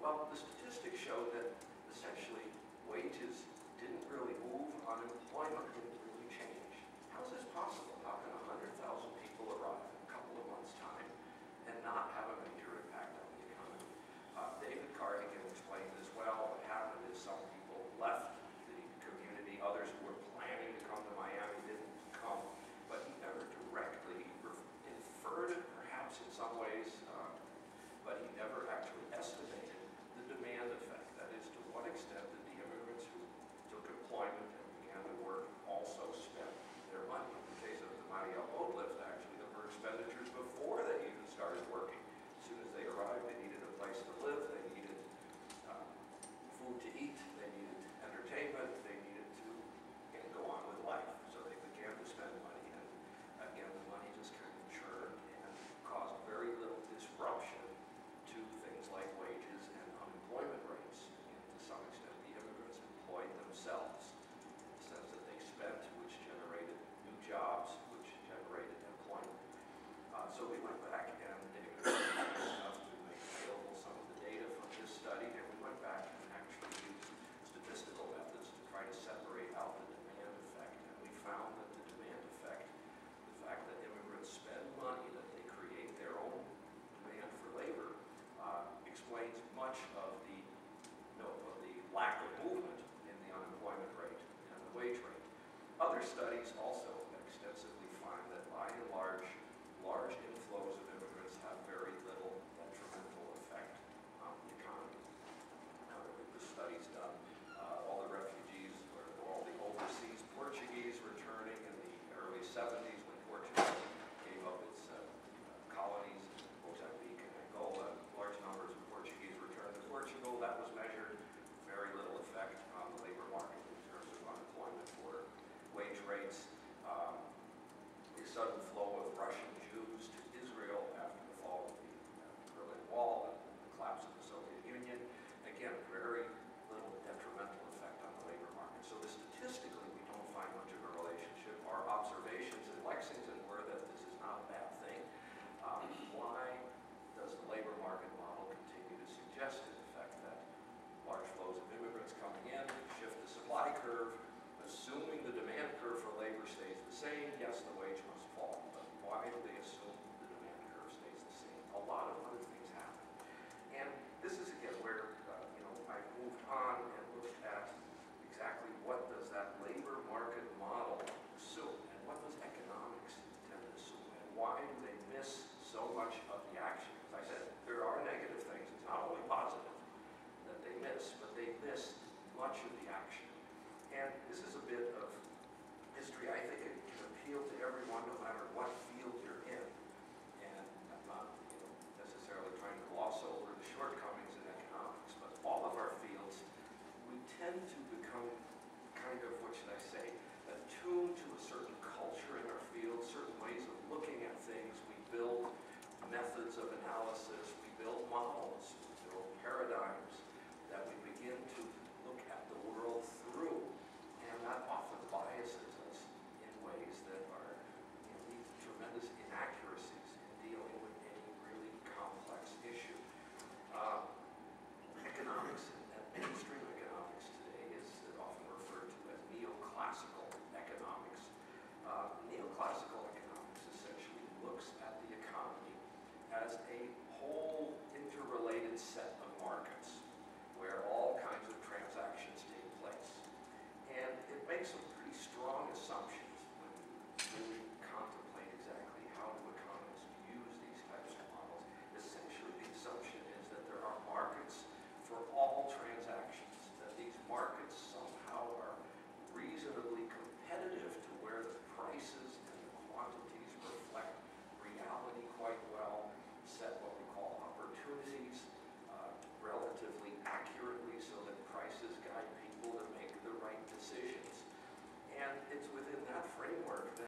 Well, the statistics show that essentially wages didn't really move, unemployment So we went back and did available some of the data from this study, and we went back and actually used statistical methods to try to separate out the demand effect. And we found that the demand effect, the fact that immigrants spend money, that they create their own demand for labor, uh, explains much of the, no of the lack of movement in the unemployment rate and the wage rate. Other studies also large inflows of paradigms that we begin to look at the world through. it's within that framework that